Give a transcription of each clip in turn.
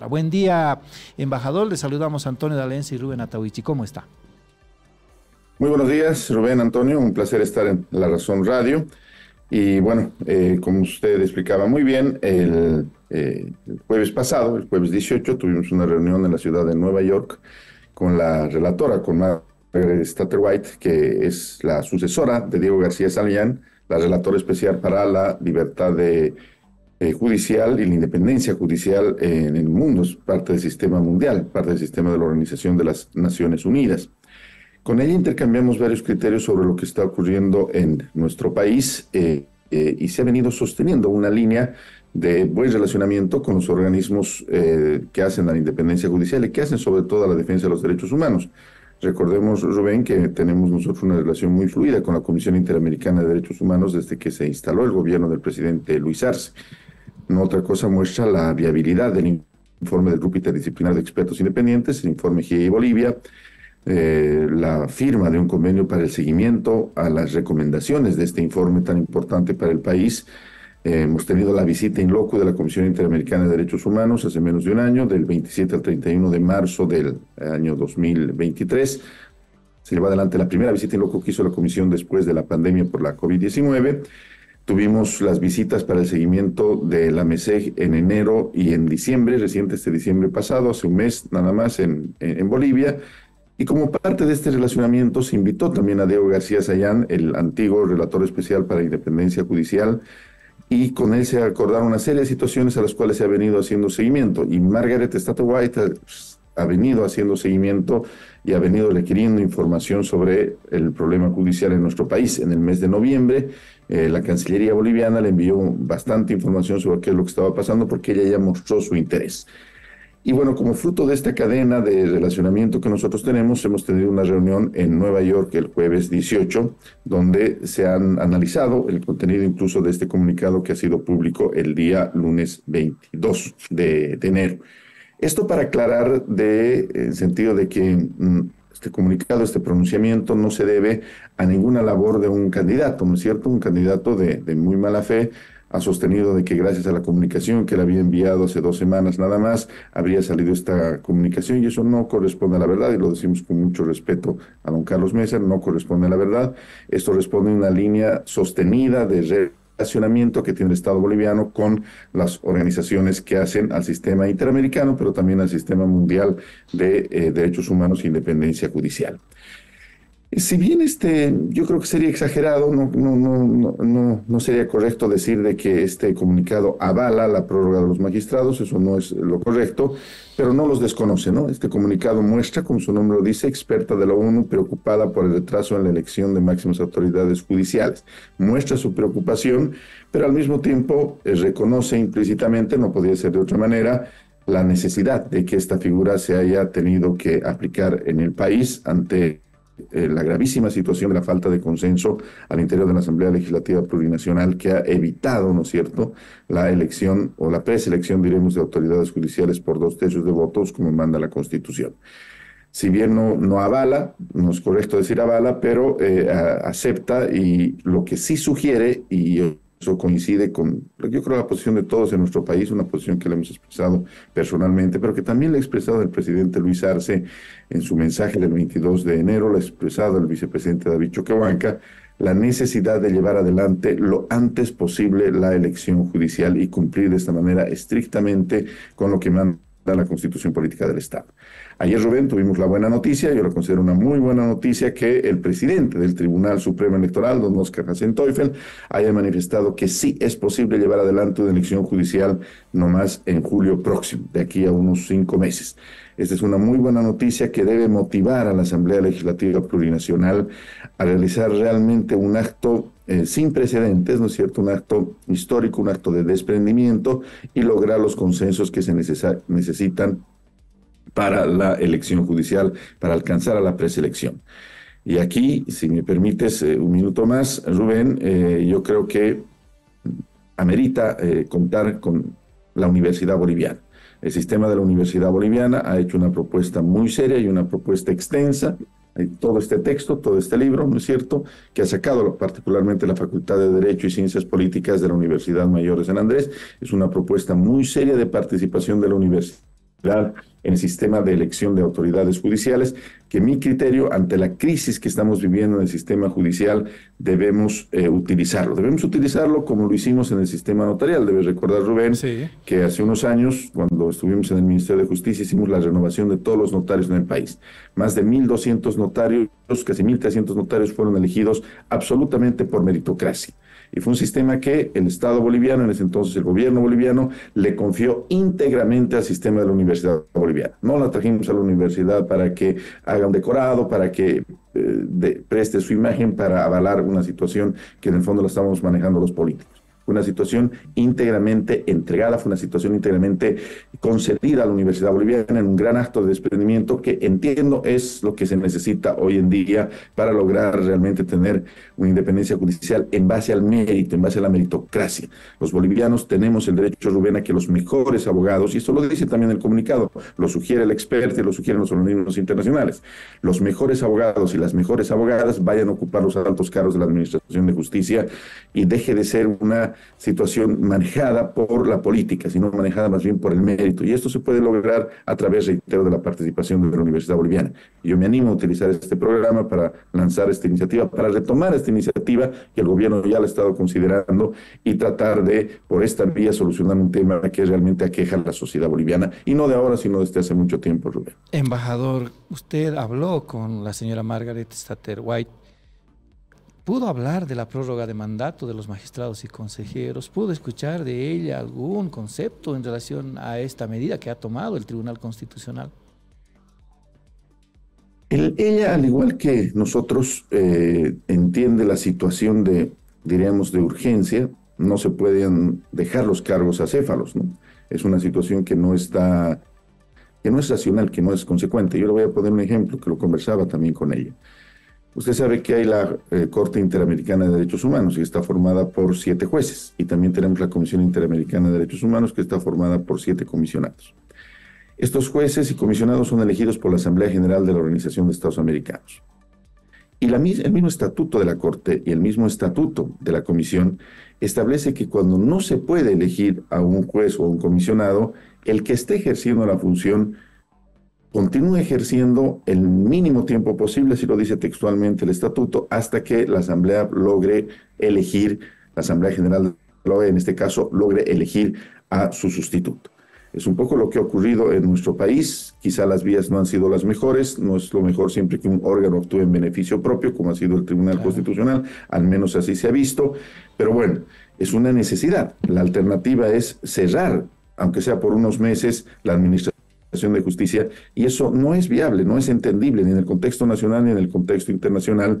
Buen día, embajador. Le saludamos a Antonio Dalense y Rubén Atahuichi. ¿Cómo está? Muy buenos días, Rubén Antonio. Un placer estar en La Razón Radio. Y bueno, eh, como usted explicaba muy bien, el, eh, jueves pasado, el jueves 18, tuvimos una reunión en la ciudad de Nueva York con la relatora, con Margaret White, que es la sucesora de Diego García Salillán, la relatora especial para la libertad de eh, judicial y la independencia judicial en el mundo, es parte del sistema mundial, parte del sistema de la Organización de las Naciones Unidas. Con ella intercambiamos varios criterios sobre lo que está ocurriendo en nuestro país eh, eh, y se ha venido sosteniendo una línea de buen relacionamiento con los organismos que hacen la independencia judicial y que hacen sobre todo la defensa de los derechos humanos. Recordemos, Rubén, que tenemos nosotros una relación muy fluida con la Comisión Interamericana de Derechos Humanos desde que se instaló el gobierno del presidente Luis Arce. No otra cosa muestra la viabilidad del informe del Grupo Interdisciplinar de Expertos Independientes, el informe GIE Bolivia, eh, la firma de un convenio para el seguimiento a las recomendaciones de este informe tan importante para el país. Eh, hemos tenido la visita in loco de la Comisión Interamericana de Derechos Humanos hace menos de un año, del 27 al 31 de marzo del año 2023. Se llevó adelante la primera visita in loco que hizo la Comisión después de la pandemia por la COVID-19. Tuvimos las visitas para el seguimiento de la MESEG en enero y en diciembre, reciente este diciembre pasado, hace un mes nada más en, en Bolivia. Y como parte de este relacionamiento se invitó también a Diego García Sayán, el antiguo relator especial para independencia judicial, y con él se acordaron una serie de situaciones a las cuales se ha venido haciendo seguimiento. Y Margaret Stato White ha venido haciendo seguimiento y ha venido requiriendo información sobre el problema judicial en nuestro país. En el mes de noviembre eh, la Cancillería boliviana le envió bastante información sobre qué es lo que estaba pasando porque ella ya mostró su interés. Y bueno, como fruto de esta cadena de relacionamiento que nosotros tenemos, hemos tenido una reunión en Nueva York el jueves 18, donde se han analizado el contenido incluso de este comunicado que ha sido público el día lunes 22 de, de enero. Esto para aclarar de, en sentido de que mm, este comunicado, este pronunciamiento no se debe a ninguna labor de un candidato, ¿no es cierto? Un candidato de, de muy mala fe ha sostenido de que gracias a la comunicación que le había enviado hace dos semanas nada más, habría salido esta comunicación y eso no corresponde a la verdad y lo decimos con mucho respeto a don Carlos Mesa, no corresponde a la verdad. Esto responde a una línea sostenida de relacionamiento que tiene el Estado boliviano con las organizaciones que hacen al sistema interamericano, pero también al sistema mundial de eh, derechos humanos e independencia judicial. Si bien este, yo creo que sería exagerado, no, no, no, no, no sería correcto decir de que este comunicado avala la prórroga de los magistrados, eso no es lo correcto, pero no los desconoce, ¿no? Este comunicado muestra, como su nombre lo dice, experta de la ONU preocupada por el retraso en la elección de máximas autoridades judiciales. Muestra su preocupación, pero al mismo tiempo eh, reconoce implícitamente, no podría ser de otra manera, la necesidad de que esta figura se haya tenido que aplicar en el país ante eh, la gravísima situación de la falta de consenso al interior de la Asamblea Legislativa Plurinacional que ha evitado, ¿no es cierto?, la elección o la preselección, diremos, de autoridades judiciales por dos tercios de votos, como manda la Constitución. Si bien no, no avala, no es correcto decir avala, pero eh, acepta y lo que sí sugiere, y eso coincide con, yo creo, la posición de todos en nuestro país, una posición que le hemos expresado personalmente, pero que también le ha expresado el presidente Luis Arce en su mensaje del 22 de enero, lo ha expresado el vicepresidente David Choquehuanca, la necesidad de llevar adelante lo antes posible la elección judicial y cumplir de esta manera estrictamente con lo que manda la Constitución Política del Estado. Ayer, Rubén, tuvimos la buena noticia, yo la considero una muy buena noticia, que el presidente del Tribunal Supremo Electoral, don Oscar Teufel, haya manifestado que sí es posible llevar adelante una elección judicial nomás en julio próximo, de aquí a unos cinco meses. Esta es una muy buena noticia que debe motivar a la Asamblea Legislativa Plurinacional a realizar realmente un acto eh, sin precedentes, ¿no es cierto? Un acto histórico, un acto de desprendimiento y lograr los consensos que se necesitan para la elección judicial, para alcanzar a la preselección. Y aquí, si me permites eh, un minuto más, Rubén, eh, yo creo que amerita eh, contar con la Universidad Boliviana. El sistema de la Universidad Boliviana ha hecho una propuesta muy seria y una propuesta extensa. Hay todo este texto, todo este libro, ¿no es cierto?, que ha sacado particularmente la Facultad de Derecho y Ciencias Políticas de la Universidad Mayor de San Andrés. Es una propuesta muy seria de participación de la universidad en el sistema de elección de autoridades judiciales, que mi criterio, ante la crisis que estamos viviendo en el sistema judicial, debemos eh, utilizarlo. Debemos utilizarlo como lo hicimos en el sistema notarial. Debes recordar, Rubén, que hace unos años, cuando estuvimos en el Ministerio de Justicia, hicimos la renovación de todos los notarios en el país. Más de 1.200 notarios, casi 1.300 notarios fueron elegidos absolutamente por meritocracia. Y fue un sistema que el Estado boliviano, en ese entonces el gobierno boliviano, le confió íntegramente al sistema de la Universidad Boliviana. No la trajimos a la universidad para que haga un decorado, para que eh, preste su imagen para avalar una situación que en el fondo la estamos manejando los políticos. Fue una situación íntegramente entregada, fue una situación íntegramente concedida a la Universidad Boliviana en un gran acto de desprendimiento que entiendo es lo que se necesita hoy en día para lograr realmente tener una independencia judicial en base al mérito, en base a la meritocracia. Los bolivianos tenemos el derecho, Rubén, a que los mejores abogados, y esto lo dice también el comunicado, lo sugiere el experto y lo sugieren los organismos internacionales, los mejores abogados y las mejores abogadas vayan a ocupar los altos cargos de la Administración de Justicia y deje de ser una situación manejada por la política, sino manejada más bien por el mérito. Y esto se puede lograr a través, reitero, de la participación de la Universidad Boliviana. Yo me animo a utilizar este programa para lanzar esta iniciativa, para retomar esta iniciativa que el gobierno ya lo ha estado considerando y tratar de, por esta vía, solucionar un tema que realmente aqueja a la sociedad boliviana, y no de ahora, sino desde hace mucho tiempo, Rubén. Embajador, usted habló con la señora Margaret Stater White pudo hablar de la prórroga de mandato de los magistrados y consejeros, pudo escuchar de ella algún concepto en relación a esta medida que ha tomado el Tribunal Constitucional. ella, al igual que nosotros, eh, entiende la situación de, diríamos, de urgencia. No se pueden dejar los cargos acéfalos, ¿no? Es una situación que no está, que no es racional, que no es consecuente. Yo le voy a poner un ejemplo que lo conversaba también con ella. Usted sabe que hay la eh, Corte Interamericana de Derechos Humanos y está formada por siete jueces. Y también tenemos la Comisión Interamericana de Derechos Humanos que está formada por siete comisionados. Estos jueces y comisionados son elegidos por la Asamblea General de la Organización de Estados Americanos. Y el mismo estatuto de la Corte y el mismo estatuto de la Comisión establece que cuando no se puede elegir a un juez o a un comisionado, el que esté ejerciendo la función continúe ejerciendo el mínimo tiempo posible, si lo dice textualmente el estatuto, hasta que la Asamblea logre elegir, la Asamblea General de la OEA en este caso, logre elegir a su sustituto. Es un poco lo que ha ocurrido en nuestro país. Quizá las vías no han sido las mejores. No es lo mejor siempre que un órgano actúe en beneficio propio, como ha sido el Tribunal Constitucional. Al menos así se ha visto. Pero bueno, es una necesidad. La alternativa es cerrar, aunque sea por unos meses, la administración de Justicia y eso no es viable, no es entendible ni en el contexto nacional ni en el contexto internacional,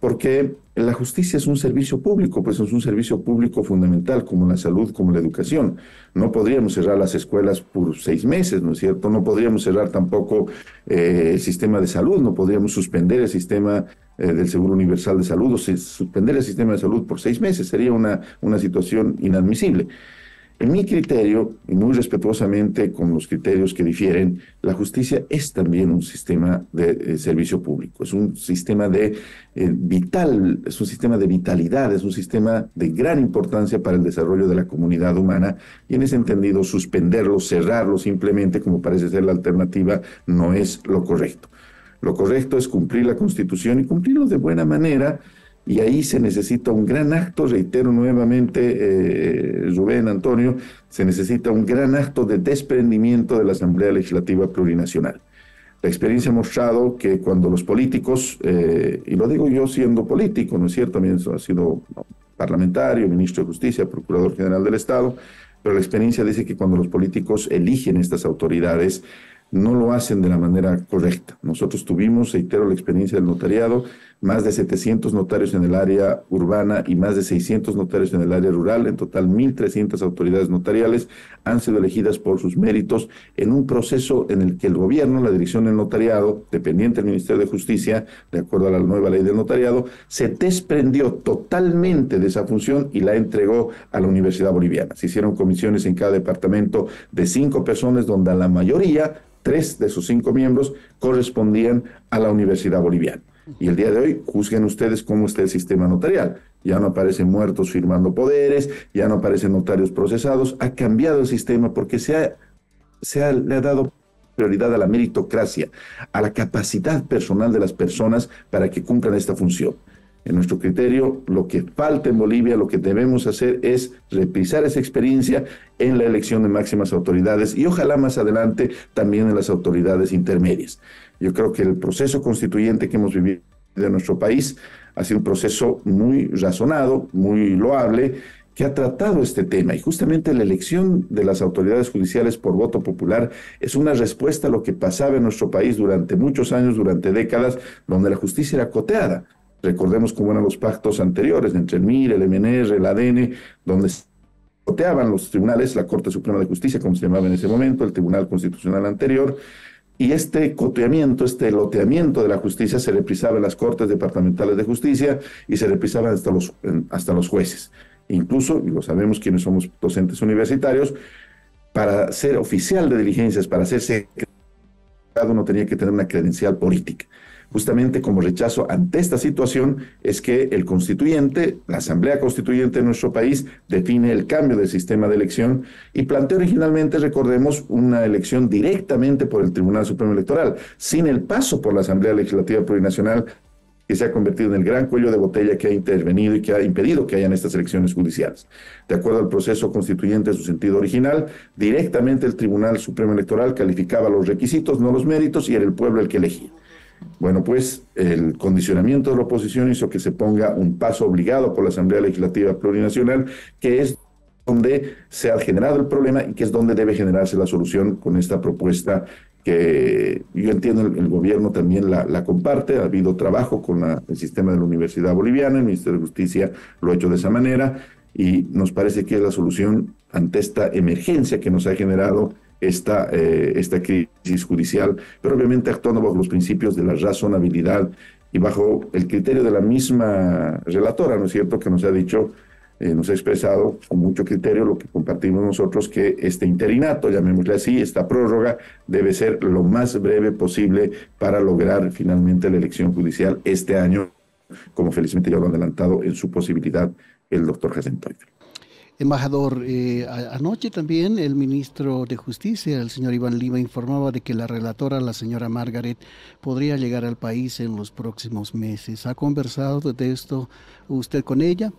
porque la justicia es un servicio público, pues es un servicio público fundamental, como la salud, como la educación. No podríamos cerrar las escuelas por seis meses, ¿no es cierto? No podríamos cerrar tampoco eh, el sistema de salud, no podríamos suspender el sistema eh, del Seguro Universal de Salud o suspender el sistema de salud por seis meses. Sería una, una situación inadmisible. En mi criterio, y muy respetuosamente con los criterios que difieren, la justicia es también un sistema de eh, servicio público, es un sistema de eh, vital, es un sistema de vitalidad, es un sistema de gran importancia para el desarrollo de la comunidad humana y en ese entendido suspenderlo, cerrarlo simplemente como parece ser la alternativa no es lo correcto. Lo correcto es cumplir la Constitución y cumplirlo de buena manera y ahí se necesita un gran acto, reitero nuevamente, eh, Rubén Antonio, se necesita un gran acto de desprendimiento de la Asamblea Legislativa Plurinacional. La experiencia ha mostrado que cuando los políticos, eh, y lo digo yo siendo político, ¿no es cierto? También ha sido parlamentario, ministro de Justicia, procurador general del Estado, pero la experiencia dice que cuando los políticos eligen estas autoridades, no lo hacen de la manera correcta. Nosotros tuvimos, reitero, la experiencia del notariado, más de 700 notarios en el área urbana y más de 600 notarios en el área rural, en total 1.300 autoridades notariales han sido elegidas por sus méritos en un proceso en el que el gobierno, la dirección del notariado, dependiente del Ministerio de Justicia, de acuerdo a la nueva ley del notariado, se desprendió totalmente de esa función y la entregó a la Universidad Boliviana. Se hicieron comisiones en cada departamento de cinco personas, donde la mayoría tres de sus cinco miembros correspondían a la Universidad Boliviana. Y el día de hoy, juzguen ustedes cómo está el sistema notarial. Ya no aparecen muertos firmando poderes, ya no aparecen notarios procesados. Ha cambiado el sistema porque se ha se le ha dado prioridad a la meritocracia, a la capacidad personal de las personas para que cumplan esta función. En nuestro criterio, lo que falta en Bolivia, lo que debemos hacer es repisar esa experiencia en la elección de máximas autoridades y ojalá más adelante también en las autoridades intermedias. Yo creo que el proceso constituyente que hemos vivido en nuestro país ha sido un proceso muy razonado, muy loable, que ha tratado este tema. Y justamente la elección de las autoridades judiciales por voto popular es una respuesta a lo que pasaba en nuestro país durante muchos años, durante décadas, donde la justicia era coteada. Recordemos cómo eran los pactos anteriores entre el MIR, el MNR, el ADN, donde coteaban los tribunales, la Corte Suprema de Justicia, como se llamaba en ese momento, el Tribunal Constitucional anterior, y este coteamiento, este loteamiento de la justicia se reprisaba en las Cortes Departamentales de Justicia y se reprisaba hasta los, hasta los jueces. Incluso, y lo sabemos quienes somos docentes universitarios, para ser oficial de diligencias, para ser secretario, uno tenía que tener una credencial política justamente como rechazo ante esta situación es que el constituyente, la Asamblea Constituyente de nuestro país, define el cambio del sistema de elección y plantea originalmente, recordemos, una elección directamente por el Tribunal Supremo Electoral, sin el paso por la Asamblea Legislativa Plurinacional que se ha convertido en el gran cuello de botella que ha intervenido y que ha impedido que hayan estas elecciones judiciales. De acuerdo al proceso constituyente en su sentido original, directamente el Tribunal Supremo Electoral calificaba los requisitos, no los méritos, y era el pueblo el que elegía. Bueno, pues el condicionamiento de la oposición hizo que se ponga un paso obligado por la Asamblea Legislativa Plurinacional, que es donde se ha generado el problema y que es donde debe generarse la solución con esta propuesta que yo entiendo el, gobierno también la, comparte, ha habido trabajo con el sistema de la Universidad Boliviana, el Ministerio de Justicia lo ha hecho de esa manera y nos parece que es la solución ante esta emergencia que nos ha generado esta, eh, esta crisis judicial, pero obviamente actuando bajo los principios de la razonabilidad y bajo el criterio de la misma relatora, ¿no es cierto?, que nos ha dicho, eh, nos ha expresado con mucho criterio lo que compartimos nosotros, que este interinato, llamémosle así, esta prórroga, debe ser lo más breve posible para lograr finalmente la elección judicial este año, como felizmente ya lo ha adelantado en su posibilidad el doctor Jacen Embajador, eh, anoche también el ministro de Justicia, el señor Iván Lima, informaba de que la relatora, la señora Margaret, podría llegar al país en los próximos meses. ¿Ha conversado de esto usted con ella?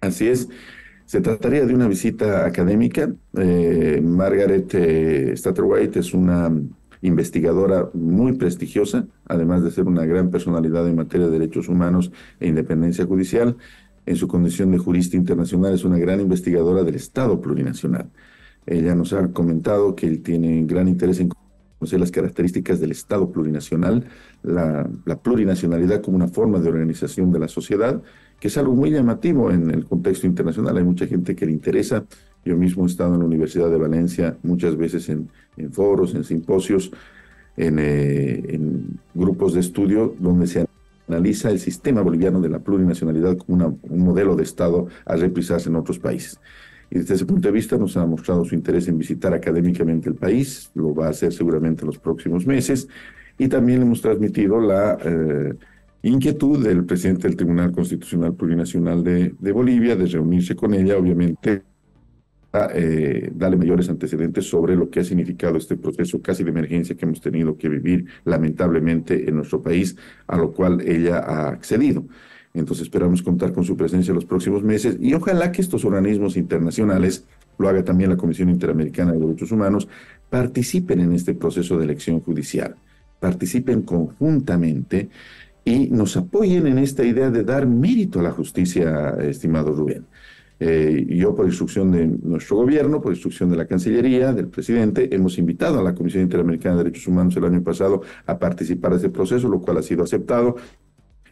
Así es. Se trataría de una visita académica. Eh, Margaret eh, Statterwhite es una investigadora muy prestigiosa, además de ser una gran personalidad en materia de derechos humanos e independencia judicial en su condición de jurista internacional, es una gran investigadora del Estado plurinacional. Ella nos ha comentado que él tiene gran interés en conocer las características del Estado plurinacional, la, plurinacionalidad como una forma de organización de la sociedad, que es algo muy llamativo en el contexto internacional. Hay mucha gente que le interesa. Yo mismo he estado en la Universidad de Valencia muchas veces en, foros, en simposios, en, eh, en grupos de estudio donde se han analiza el sistema boliviano de la plurinacionalidad como un modelo de Estado a reprisarse en otros países. Y desde ese punto de vista nos ha mostrado su interés en visitar académicamente el país, lo va a hacer seguramente en los próximos meses, y también hemos transmitido la eh, inquietud del presidente del Tribunal Constitucional Plurinacional de Bolivia de reunirse con ella, obviamente eh, darle mayores antecedentes sobre lo que ha significado este proceso casi de emergencia que hemos tenido que vivir lamentablemente en nuestro país, a lo cual ella ha accedido. Entonces esperamos contar con su presencia en los próximos meses y ojalá que estos organismos internacionales, lo haga también la Comisión Interamericana de Derechos Humanos, participen en este proceso de elección judicial, participen conjuntamente y nos apoyen en esta idea de dar mérito a la justicia, estimado Rubén. Eh, yo, por instrucción de nuestro gobierno, por instrucción de la Cancillería, del presidente, hemos invitado a la Comisión Interamericana de Derechos Humanos el año pasado a participar de ese proceso, lo cual ha sido aceptado.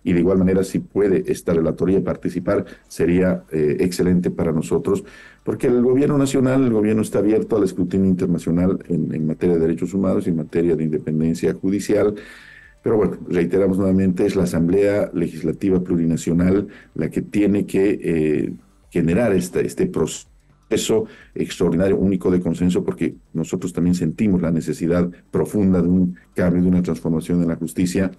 Y de igual manera, si puede esta relatoría participar, sería eh, excelente para nosotros, porque el gobierno nacional, el gobierno está abierto al escrutinio internacional en, en materia de derechos humanos y en materia de independencia judicial. Pero bueno, reiteramos nuevamente, es la Asamblea Legislativa Plurinacional la que tiene que eh, generar este, proceso extraordinario, único de consenso, porque nosotros también sentimos la necesidad profunda de un cambio, de una transformación en la justicia.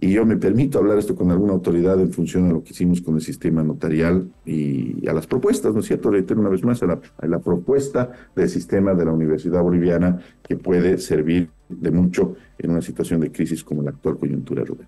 y yo me permito hablar esto con alguna autoridad en función de lo que hicimos con el sistema notarial y a las propuestas, ¿no es cierto? Reitero una vez más a la, a la propuesta del sistema de la Universidad Boliviana que puede servir de mucho en una situación de crisis como la actual coyuntura, Rubén.